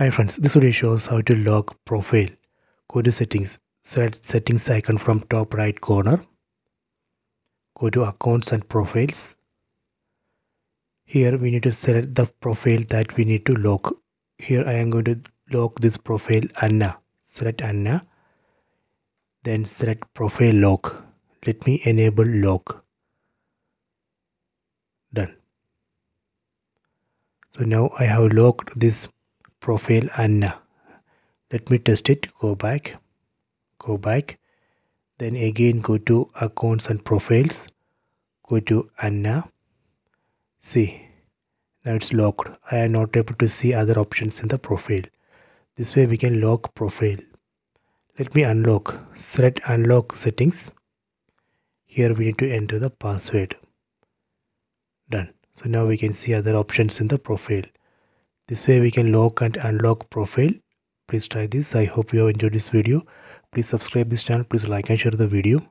Hi friends, this video shows how to lock profile. Go to settings, select settings icon from top right corner. Go to accounts and profiles. Here we need to select the profile that we need to lock. Here I am going to lock this profile Anna. Select Anna. Then select profile lock. Let me enable lock. Done. So now I have locked this profile Anna. Uh, let me test it. Go back. Go back. Then again go to accounts and profiles. Go to Anna. See. Now it's locked. I am not able to see other options in the profile. This way we can lock profile. Let me unlock. Select unlock settings. Here we need to enter the password. Done. So now we can see other options in the profile. This way we can lock and unlock profile. Please try this. I hope you have enjoyed this video. Please subscribe this channel. Please like and share the video.